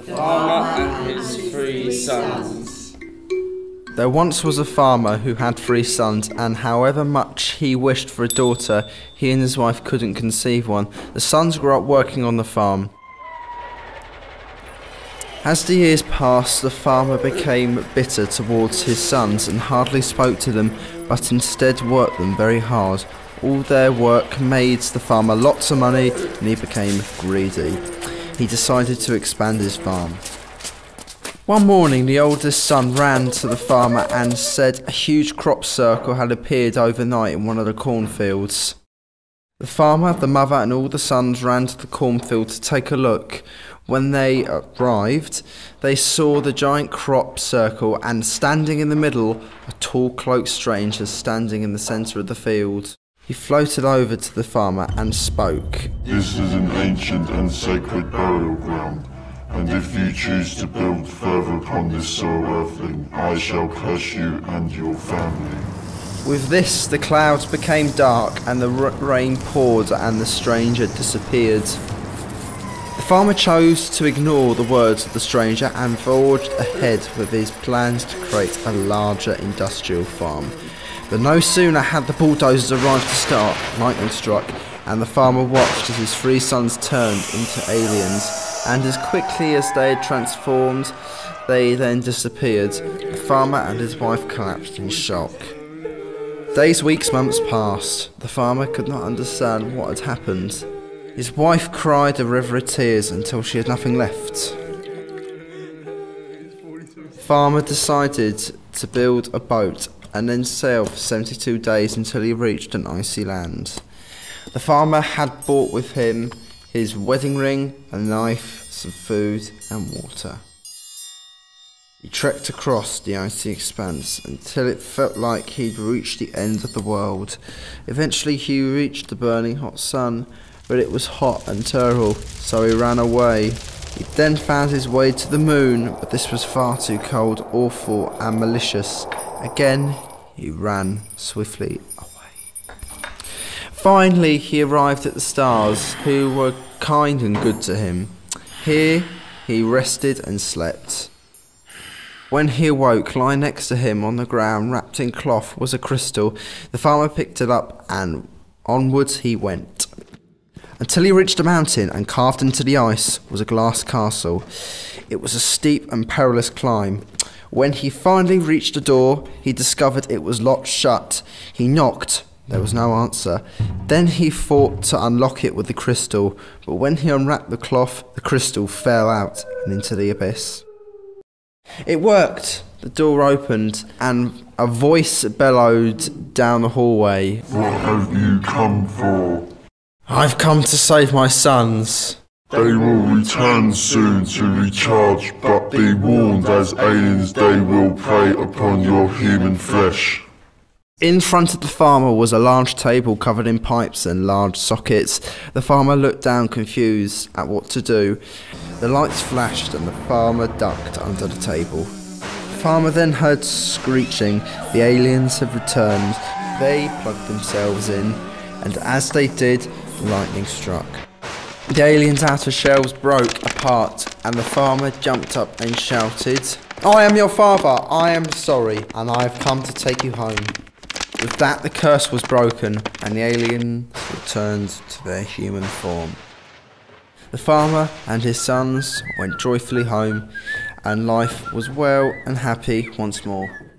The farmer and his three sons. There once was a farmer who had three sons, and however much he wished for a daughter, he and his wife couldn't conceive one. The sons grew up working on the farm. As the years passed, the farmer became bitter towards his sons and hardly spoke to them, but instead worked them very hard. All their work made the farmer lots of money, and he became greedy. He decided to expand his farm. One morning, the oldest son ran to the farmer and said a huge crop circle had appeared overnight in one of the cornfields. The farmer, the mother, and all the sons ran to the cornfield to take a look. When they arrived, they saw the giant crop circle and standing in the middle, a tall cloaked stranger standing in the centre of the field. He floated over to the farmer and spoke. This is an ancient and sacred burial ground, and if you choose to build further upon this soil earthling, I shall curse you and your family. With this, the clouds became dark and the rain poured and the stranger disappeared. The farmer chose to ignore the words of the stranger and forged ahead with his plans to create a larger industrial farm. But no sooner had the bulldozers arrived to start, lightning struck, and the farmer watched as his three sons turned into aliens. And as quickly as they had transformed, they then disappeared. The farmer and his wife collapsed in shock. Days, weeks, months passed. The farmer could not understand what had happened. His wife cried a river of tears until she had nothing left. Farmer decided to build a boat and then sail for 72 days until he reached an icy land. The farmer had brought with him his wedding ring, a knife, some food, and water. He trekked across the icy expanse until it felt like he'd reached the end of the world. Eventually, he reached the burning hot sun, but it was hot and terrible, so he ran away. He then found his way to the moon, but this was far too cold, awful, and malicious. Again, he ran swiftly away. Finally, he arrived at the stars, who were kind and good to him. Here, he rested and slept. When he awoke, lying next to him on the ground, wrapped in cloth, was a crystal. The farmer picked it up and onwards he went. Until he reached a mountain and carved into the ice was a glass castle. It was a steep and perilous climb. When he finally reached the door, he discovered it was locked shut. He knocked. There was no answer. Then he fought to unlock it with the crystal, but when he unwrapped the cloth, the crystal fell out and into the abyss. It worked. The door opened and a voice bellowed down the hallway. What have you come for? I've come to save my sons. They will return soon to recharge, but be warned as aliens they will prey upon your human flesh. In front of the farmer was a large table covered in pipes and large sockets. The farmer looked down confused at what to do. The lights flashed and the farmer ducked under the table. The farmer then heard screeching. The aliens had returned. They plugged themselves in, and as they did, lightning struck. The aliens' outer shells broke apart, and the farmer jumped up and shouted, I am your father, I am sorry, and I have come to take you home. With that, the curse was broken, and the aliens returned to their human form. The farmer and his sons went joyfully home, and life was well and happy once more.